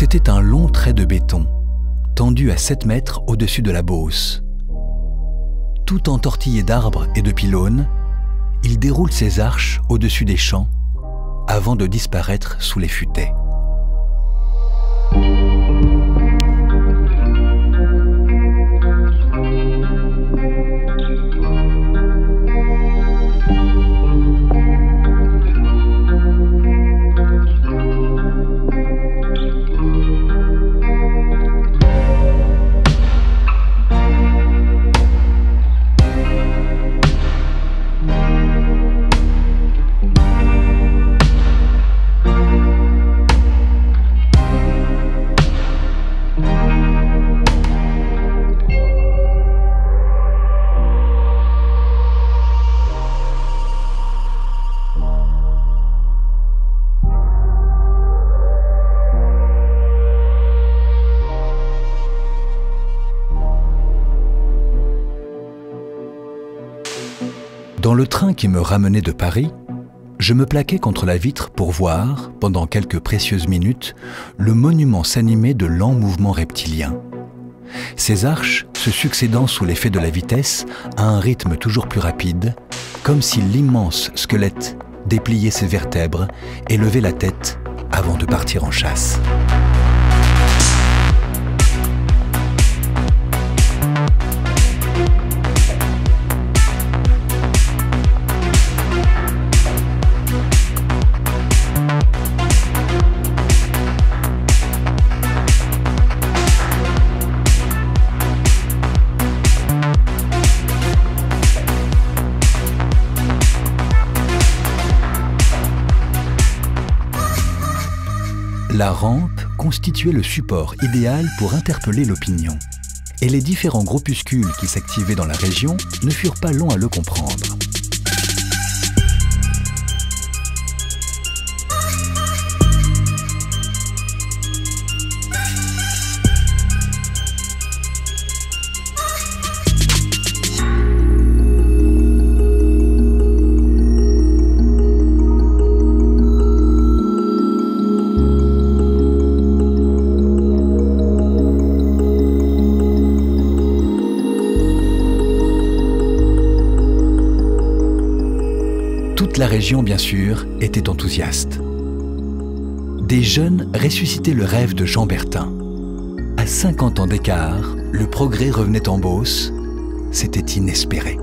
C'était un long trait de béton, tendu à 7 mètres au-dessus de la Beauce. Tout entortillé d'arbres et de pylônes, il déroule ses arches au-dessus des champs avant de disparaître sous les futaies. Dans le train qui me ramenait de Paris, je me plaquais contre la vitre pour voir, pendant quelques précieuses minutes, le monument s'animer de lents mouvements reptiliens. Ces arches se succédant sous l'effet de la vitesse à un rythme toujours plus rapide, comme si l'immense squelette dépliait ses vertèbres et levait la tête avant de partir en chasse. La rampe constituait le support idéal pour interpeller l'opinion. Et les différents groupuscules qui s'activaient dans la région ne furent pas longs à le comprendre. La région, bien sûr, était enthousiaste. Des jeunes ressuscitaient le rêve de Jean Bertin. À 50 ans d'écart, le progrès revenait en Beauce. C'était inespéré.